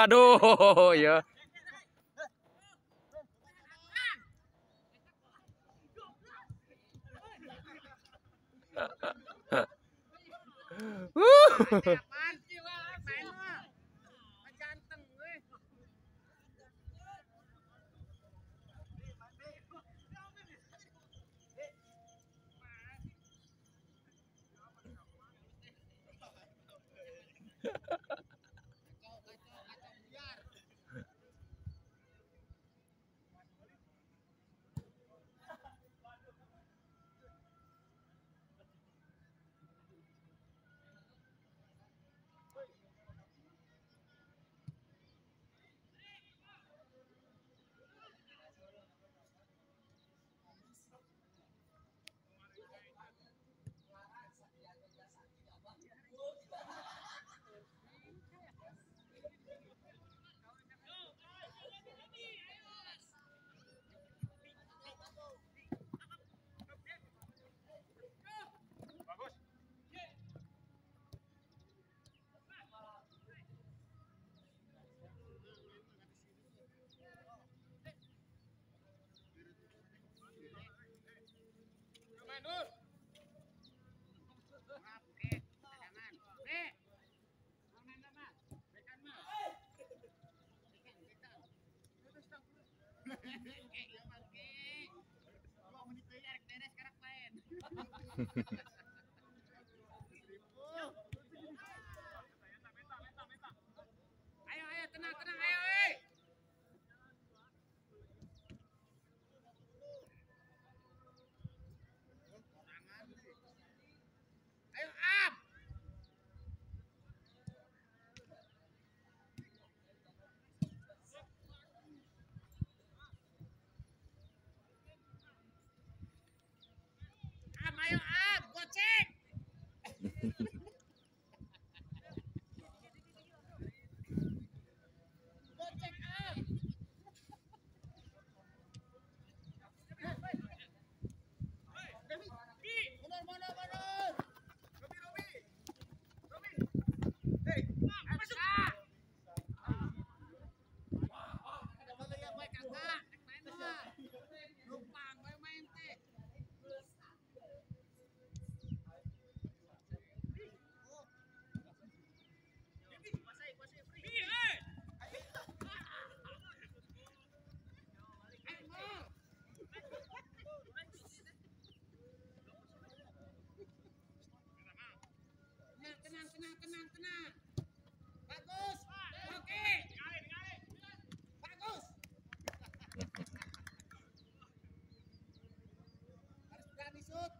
Aduh, ya. Ayo, ayo, tenang, tenang, ayo, up.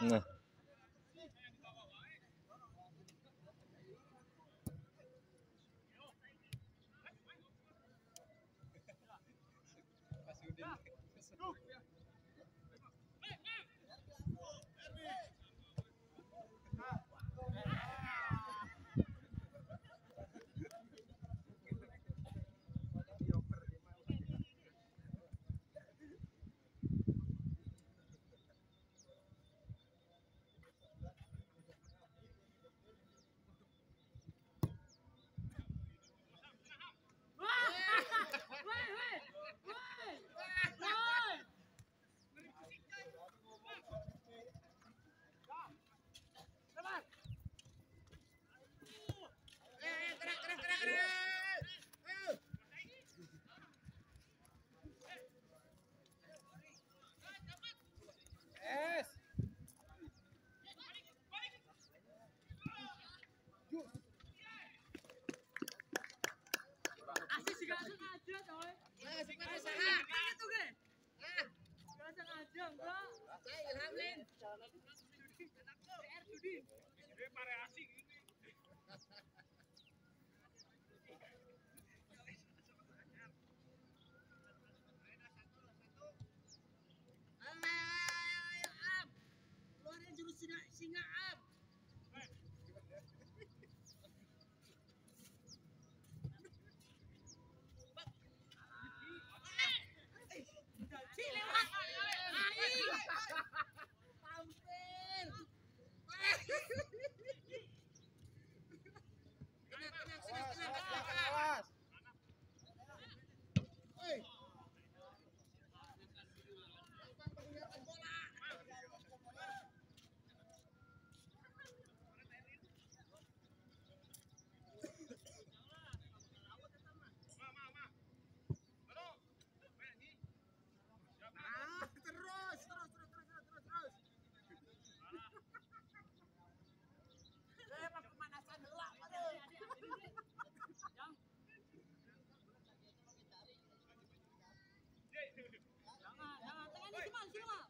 嗯。Singa, singa Am. Si lewat. Ai. Tampil. Tenang, tenang, tenang, tenang, tenang. Awas. Oi. Gampang penglihatan bola. Ah, terus, terus, terus, terus, terus, terus, terus. Eh, emang pemanasan heula, waduh. Jangan, jangan. Tengah ini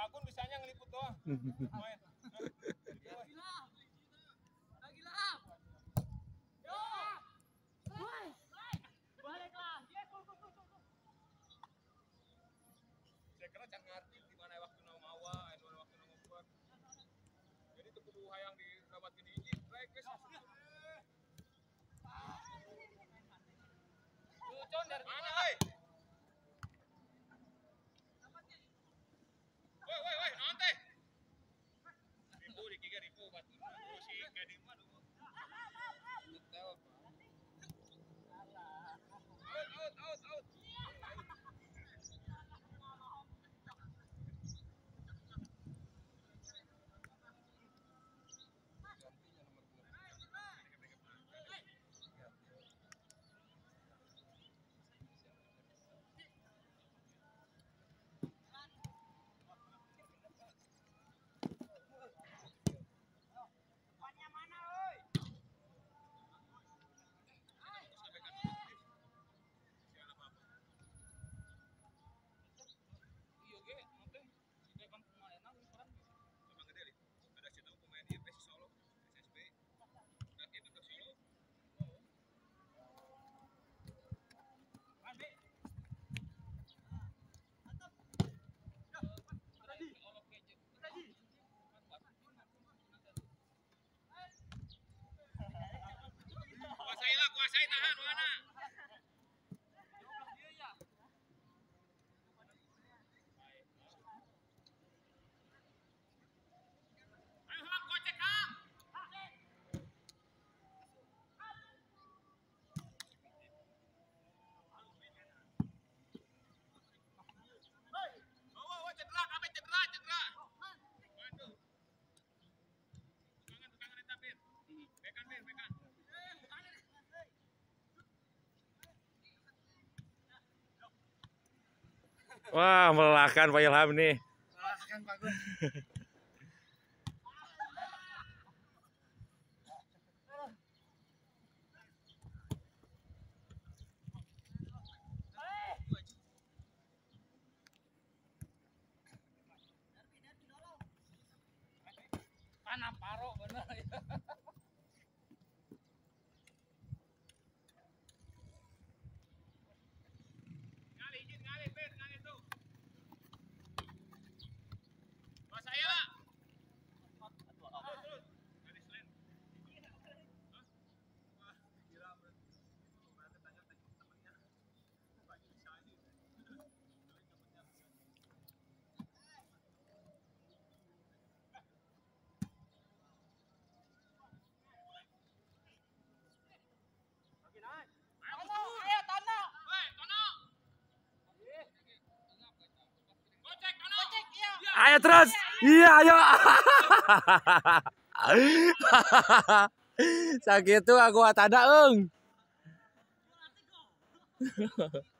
Pak Gun bisanya ngeliput doang. Main. Lagi lah. Yo. Woi. Baliklah. Saya kira can ngerti di mana waktu mau mawa, di mana waktu mau buat. Jadi itu kudu hayang dirawat gini hiji. Baik, guys. Lucon dari Mana, hei? Woi, woi, woi, naon teh? Ribu di tiga ribu batu. Terus si Kedi mah Bedaan? Wah, melelahkan Pak Ilham nih. Kan Pak Gun. Kana paro bener ya. Ayo terus. Iya, ayo. Sakit tuh aku ada eng.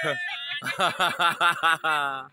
哈哈哈哈哈哈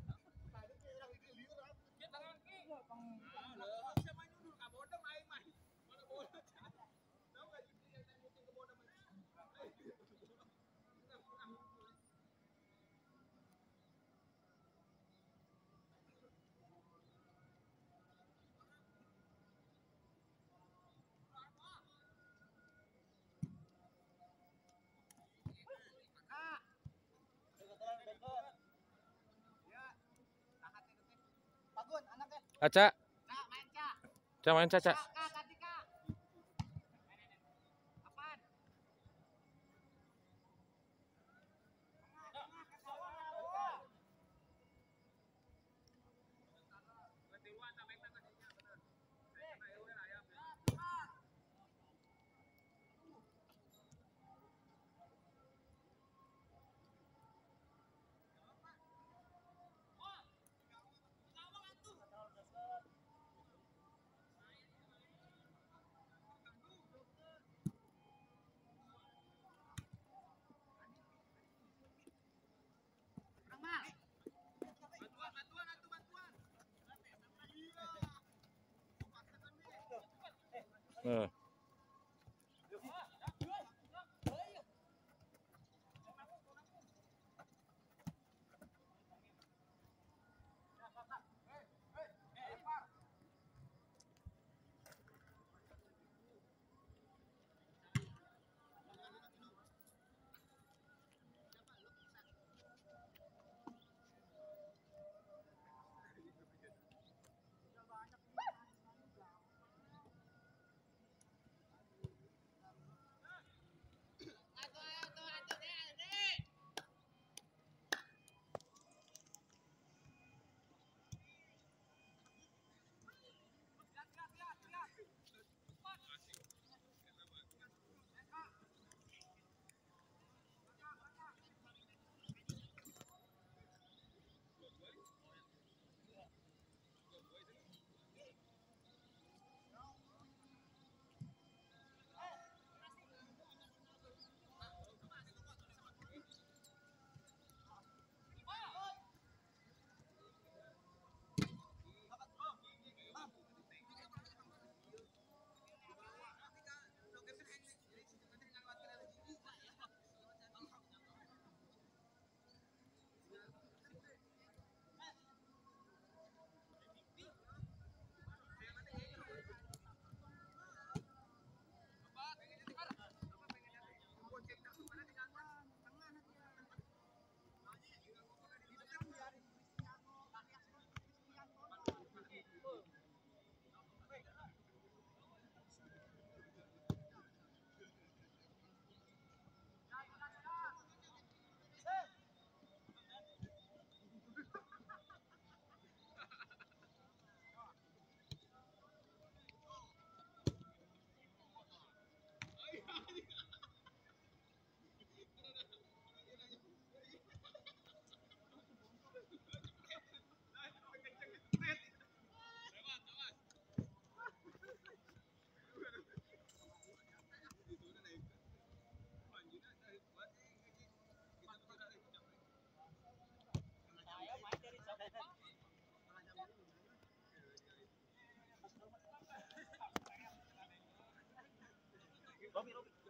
Aca. Ca main Ca. Ca main Ca, Ca. Uh. Lobby, lobby.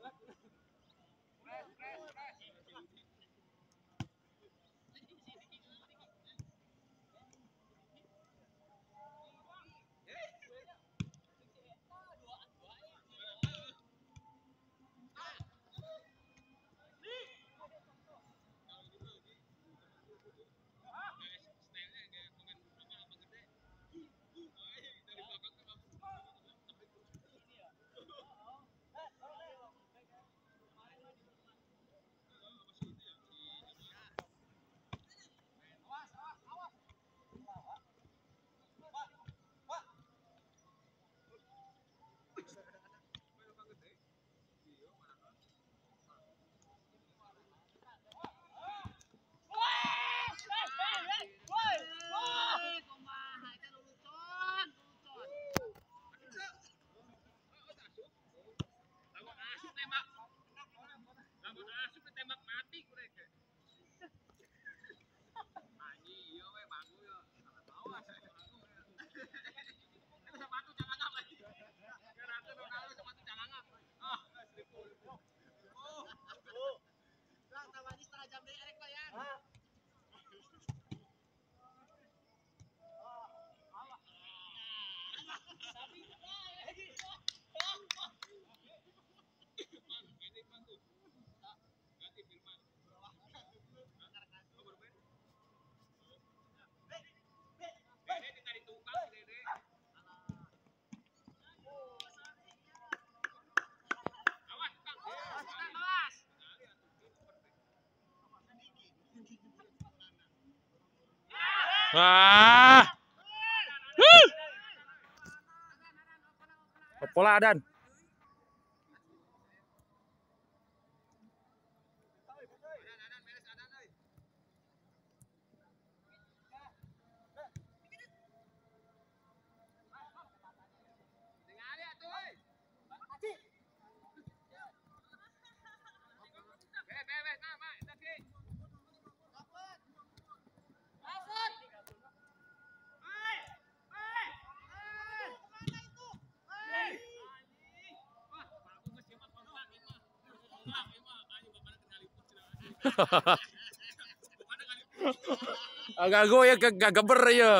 Ah. Pola Agak gue ya gak geber ya.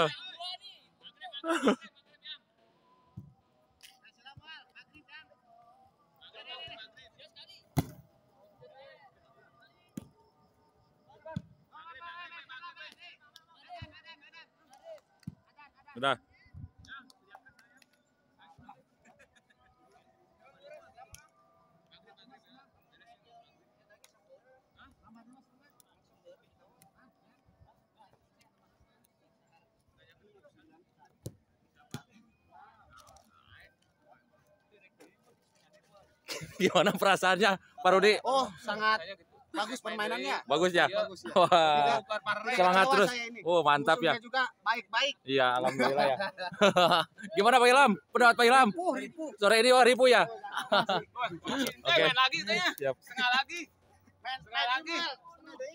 Gimana perasaannya, Pak Rudi? Oh, sangat bagus permainannya. Bagus ya? Bagus ya. Wah, Tidak semangat terus. saya. Oh, mantap ya. Juga baik-baik. Iya, alhamdulillah ya. Gimana Pak Ilham? Pendapat Pak Ilham? Uh, ribu. Sore ini wah ribu ya? Oke. Main lagi katanya. Siap. Setengah lagi. Setengah lagi.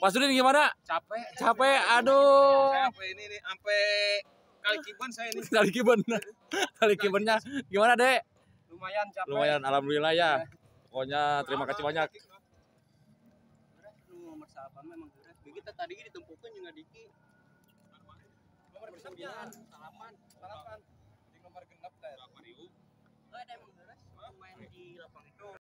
Pak Sudin gimana? Capek. Capek, aduh. Saya sampai ini nih, sampai kali kiban saya ini. Kali kiben. Kali kibennya gimana, Dek? Lumayan capek. Lumayan, alhamdulillah ya. Pokoknya terima kasih banyak. Nomor salapan memang berat. Kita tadi ditumpukin juga diki. Nomor bersembilan. Salapan. Salapan. Di nomor genap teh. Berapa ribu? ada emang beres. Main di lapang itu.